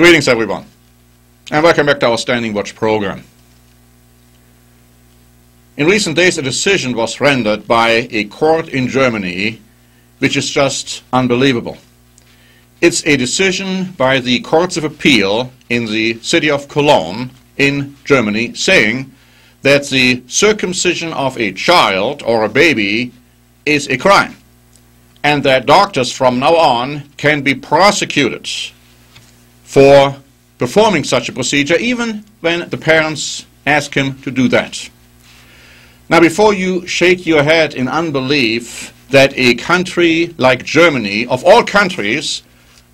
Greetings, everyone, and welcome back to our Standing Watch program. In recent days, a decision was rendered by a court in Germany which is just unbelievable. It's a decision by the Courts of Appeal in the city of Cologne in Germany saying that the circumcision of a child or a baby is a crime and that doctors from now on can be prosecuted for performing such a procedure even when the parents ask him to do that. Now, before you shake your head in unbelief that a country like Germany, of all countries,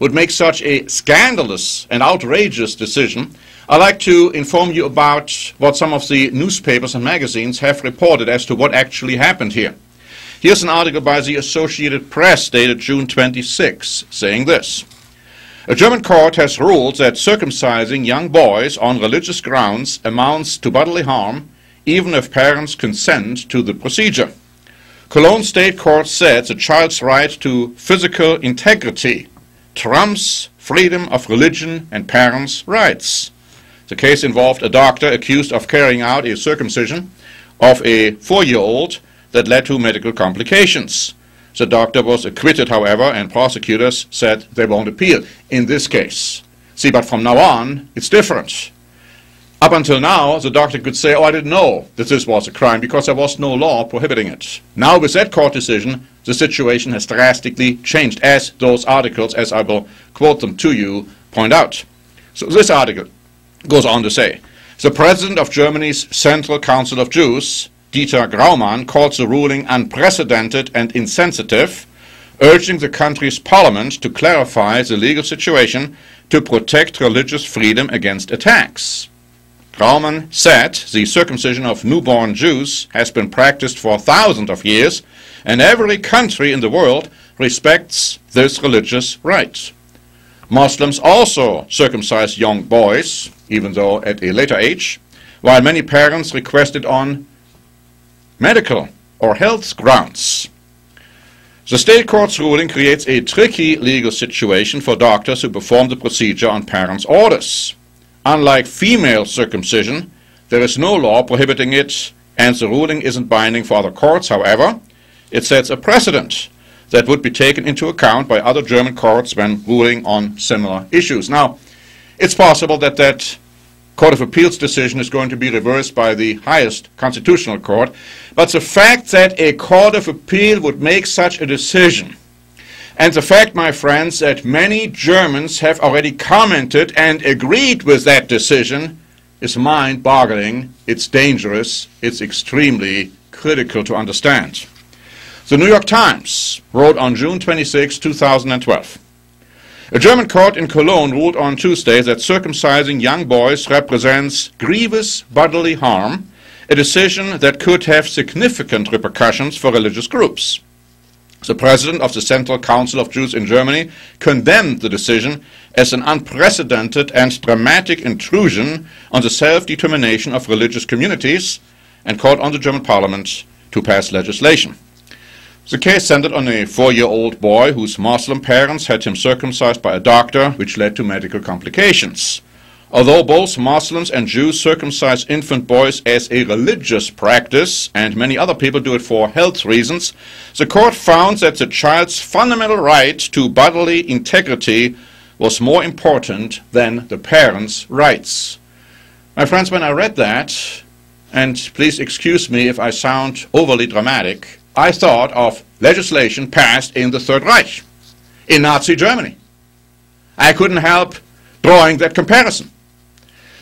would make such a scandalous and outrageous decision, I'd like to inform you about what some of the newspapers and magazines have reported as to what actually happened here. Here's an article by the Associated Press dated June 26 saying this. A German court has ruled that circumcising young boys on religious grounds amounts to bodily harm, even if parents consent to the procedure. Cologne State Court said the child's right to physical integrity trumps freedom of religion and parents' rights. The case involved a doctor accused of carrying out a circumcision of a four year old that led to medical complications. The doctor was acquitted, however, and prosecutors said they won't appeal in this case. See, but from now on, it's different. Up until now, the doctor could say, oh, I didn't know that this was a crime because there was no law prohibiting it. Now, with that court decision, the situation has drastically changed, as those articles, as I will quote them to you, point out. So this article goes on to say, the president of Germany's Central Council of Jews Dieter Graumann calls the ruling unprecedented and insensitive, urging the country's parliament to clarify the legal situation to protect religious freedom against attacks. Graumann said the circumcision of newborn Jews has been practiced for thousands of years, and every country in the world respects this religious right. Muslims also circumcise young boys, even though at a later age, while many parents request it on medical or health grounds. The state court's ruling creates a tricky legal situation for doctors who perform the procedure on parents' orders. Unlike female circumcision, there is no law prohibiting it, and the ruling isn't binding for other courts. However, it sets a precedent that would be taken into account by other German courts when ruling on similar issues. Now, it's possible that that Court of Appeals decision is going to be reversed by the highest constitutional court. But the fact that a Court of Appeal would make such a decision, and the fact, my friends, that many Germans have already commented and agreed with that decision is mind boggling, it's dangerous, it's extremely critical to understand. The New York Times wrote on June 26, 2012. A German court in Cologne ruled on Tuesday that circumcising young boys represents grievous bodily harm, a decision that could have significant repercussions for religious groups. The president of the Central Council of Jews in Germany condemned the decision as an unprecedented and dramatic intrusion on the self determination of religious communities and called on the German parliament to pass legislation. The case centered on a four-year-old boy whose Muslim parents had him circumcised by a doctor, which led to medical complications. Although both Muslims and Jews circumcise infant boys as a religious practice, and many other people do it for health reasons, the court found that the child's fundamental right to bodily integrity was more important than the parents' rights. My friends, when I read that, and please excuse me if I sound overly dramatic, I thought of legislation passed in the Third Reich, in Nazi Germany. I couldn't help drawing that comparison.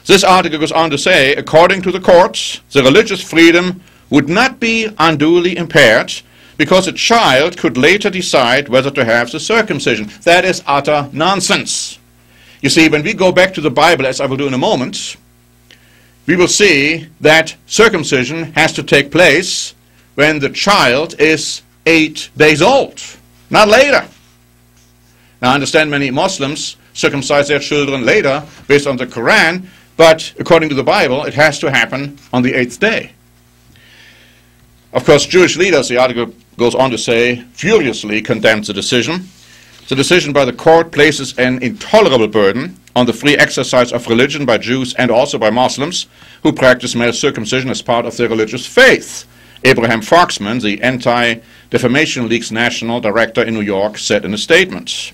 This article goes on to say, according to the courts, the religious freedom would not be unduly impaired because a child could later decide whether to have the circumcision. That is utter nonsense. You see, when we go back to the Bible, as I will do in a moment, we will see that circumcision has to take place when the child is eight days old, not later. Now, I understand many Muslims circumcise their children later based on the Quran, but according to the Bible, it has to happen on the eighth day. Of course, Jewish leaders, the article goes on to say, furiously condemned the decision. The decision by the court places an intolerable burden on the free exercise of religion by Jews and also by Muslims who practice male circumcision as part of their religious faith. Abraham Foxman, the Anti Defamation League's national director in New York, said in a statement.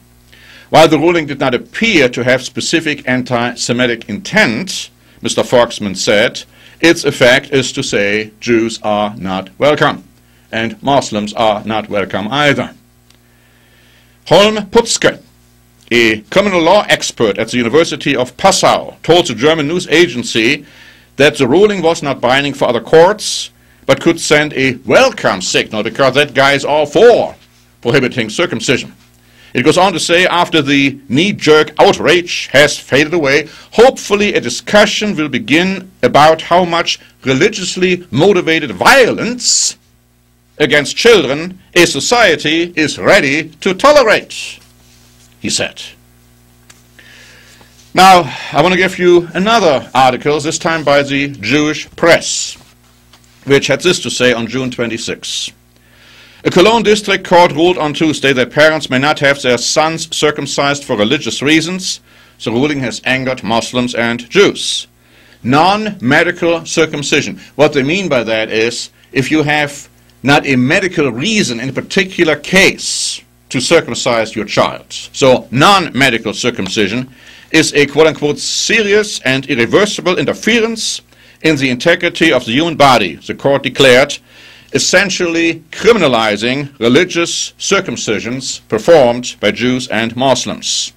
While the ruling did not appear to have specific anti Semitic intent, Mr. Foxman said, its effect is to say Jews are not welcome, and Muslims are not welcome either. Holm Putzke, a criminal law expert at the University of Passau, told the German news agency that the ruling was not binding for other courts, but could send a welcome signal because that guy is all for prohibiting circumcision. It goes on to say, after the knee jerk outrage has faded away, hopefully a discussion will begin about how much religiously motivated violence against children a society is ready to tolerate, he said. Now, I want to give you another article, this time by the Jewish press, which had this to say on June 26. A Cologne district court ruled on Tuesday that parents may not have their sons circumcised for religious reasons. The ruling has angered Muslims and Jews. Non medical circumcision. What they mean by that is if you have not a medical reason in a particular case to circumcise your child. So, non medical circumcision is a quote unquote serious and irreversible interference in the integrity of the human body, the court declared, essentially criminalizing religious circumcisions performed by Jews and Muslims.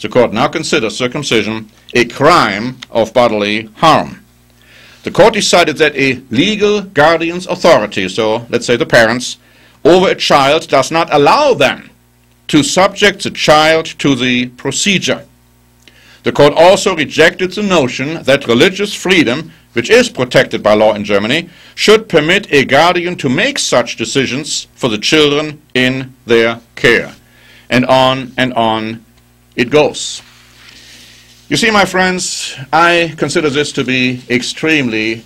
The court now considers circumcision a crime of bodily harm. The court decided that a legal guardian's authority, so let's say the parents, over a child does not allow them to subject the child to the procedure. The court also rejected the notion that religious freedom, which is protected by law in Germany, should permit a guardian to make such decisions for the children in their care. And on and on it goes. You see, my friends, I consider this to be extremely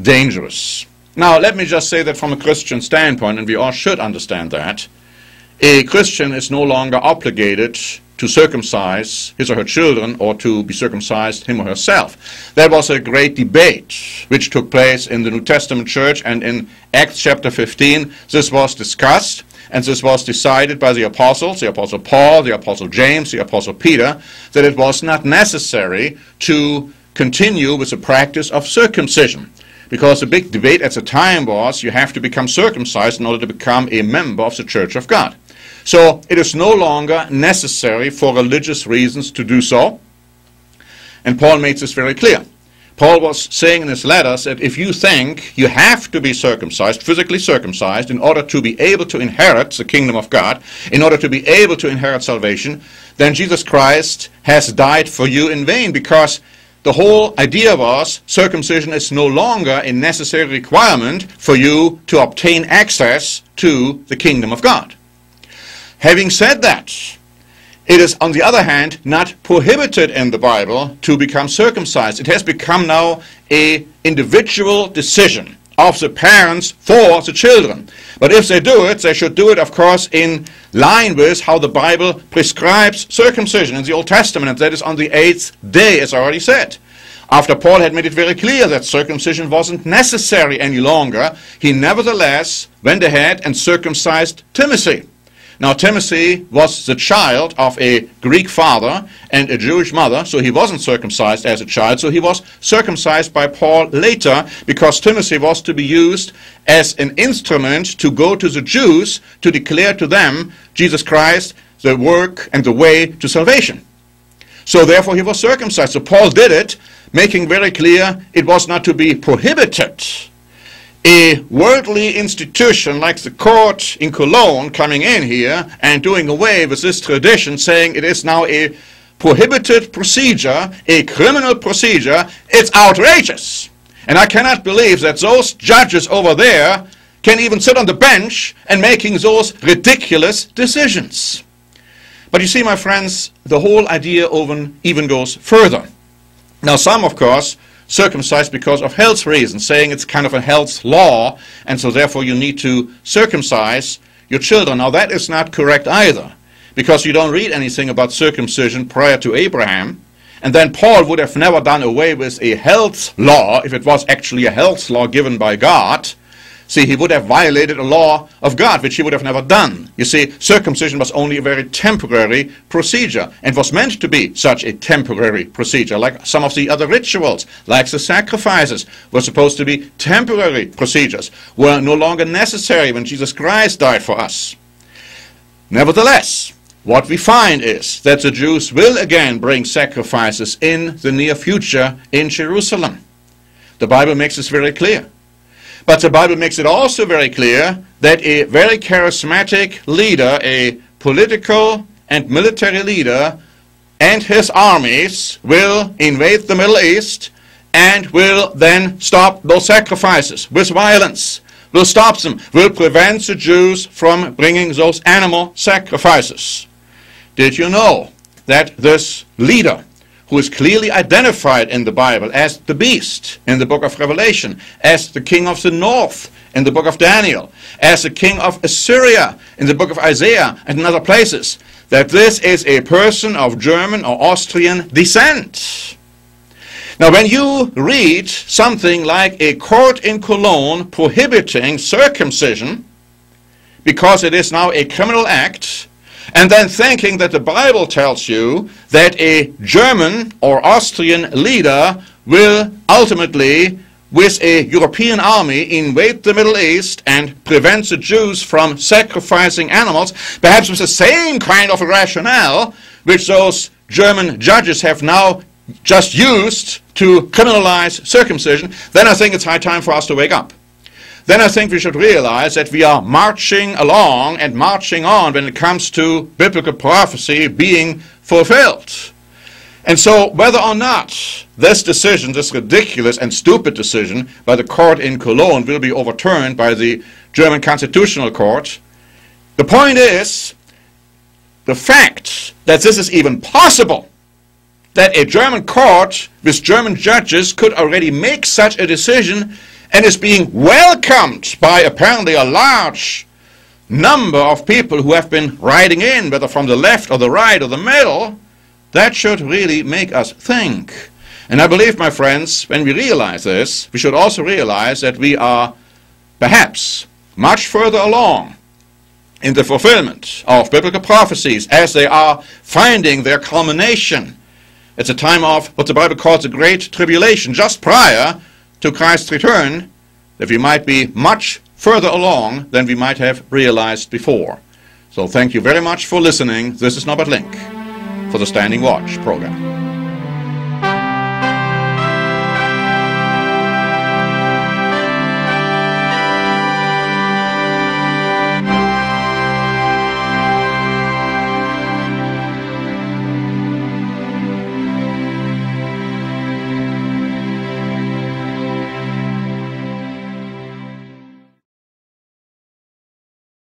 dangerous. Now, let me just say that from a Christian standpoint, and we all should understand that, a Christian is no longer obligated to circumcise his or her children or to be circumcised him or herself. That was a great debate which took place in the New Testament church and in Acts chapter 15 this was discussed and this was decided by the apostles, the apostle Paul, the apostle James, the apostle Peter, that it was not necessary to continue with the practice of circumcision. Because the big debate at the time was you have to become circumcised in order to become a member of the church of God. So it is no longer necessary for religious reasons to do so. And Paul makes this very clear. Paul was saying in his letters that if you think you have to be circumcised, physically circumcised, in order to be able to inherit the kingdom of God, in order to be able to inherit salvation, then Jesus Christ has died for you in vain because the whole idea was circumcision is no longer a necessary requirement for you to obtain access to the kingdom of God. Having said that, it is, on the other hand, not prohibited in the Bible to become circumcised. It has become now a individual decision of the parents for the children. But if they do it, they should do it, of course, in line with how the Bible prescribes circumcision in the Old Testament, and that is on the eighth day, as I already said. After Paul had made it very clear that circumcision wasn't necessary any longer, he nevertheless went ahead and circumcised Timothy. Now, Timothy was the child of a Greek father and a Jewish mother, so he wasn't circumcised as a child, so he was circumcised by Paul later because Timothy was to be used as an instrument to go to the Jews to declare to them Jesus Christ, the work and the way to salvation. So, therefore, he was circumcised. So, Paul did it, making very clear it was not to be prohibited a worldly institution like the court in Cologne coming in here and doing away with this tradition, saying it is now a prohibited procedure, a criminal procedure, it's outrageous. And I cannot believe that those judges over there can even sit on the bench and making those ridiculous decisions. But you see, my friends, the whole idea even goes further. Now, some, of course, circumcised because of health reasons, saying it's kind of a health law, and so therefore you need to circumcise your children. Now that is not correct either, because you don't read anything about circumcision prior to Abraham. And then Paul would have never done away with a health law if it was actually a health law given by God. See, he would have violated a law of God, which he would have never done. You see, circumcision was only a very temporary procedure, and was meant to be such a temporary procedure, like some of the other rituals, like the sacrifices, were supposed to be temporary procedures, were no longer necessary when Jesus Christ died for us. Nevertheless, what we find is that the Jews will again bring sacrifices in the near future in Jerusalem. The Bible makes this very clear. But the Bible makes it also very clear that a very charismatic leader, a political and military leader, and his armies will invade the Middle East and will then stop those sacrifices with violence, will stop them, will prevent the Jews from bringing those animal sacrifices. Did you know that this leader who is clearly identified in the Bible as the beast in the book of Revelation, as the king of the north in the book of Daniel, as the king of Assyria in the book of Isaiah and in other places, that this is a person of German or Austrian descent. Now, when you read something like a court in Cologne prohibiting circumcision, because it is now a criminal act, and then thinking that the Bible tells you that a German or Austrian leader will ultimately, with a European army, invade the Middle East and prevent the Jews from sacrificing animals, perhaps with the same kind of rationale which those German judges have now just used to criminalize circumcision, then I think it's high time for us to wake up then I think we should realize that we are marching along and marching on when it comes to biblical prophecy being fulfilled. And so, whether or not this decision, this ridiculous and stupid decision by the court in Cologne, will be overturned by the German Constitutional Court, the point is the fact that this is even possible, that a German court with German judges could already make such a decision and is being welcomed by apparently a large number of people who have been riding in, whether from the left or the right or the middle, that should really make us think. And I believe, my friends, when we realize this, we should also realize that we are perhaps much further along in the fulfillment of biblical prophecies as they are finding their culmination. It's a time of what the Bible calls the Great Tribulation, just prior to Christ's return that we might be much further along than we might have realized before. So thank you very much for listening. This is Norbert Link for the Standing Watch program.